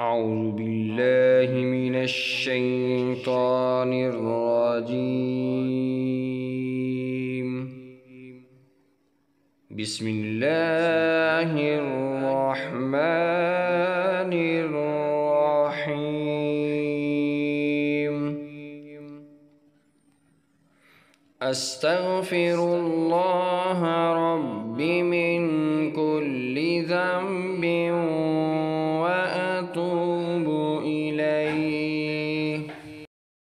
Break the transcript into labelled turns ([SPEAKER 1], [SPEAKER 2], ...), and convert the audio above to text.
[SPEAKER 1] أعوذ بالله من الشيطان الرجيم. بسم الله الرحمن الرحيم. أستغفر الله ربي من إلى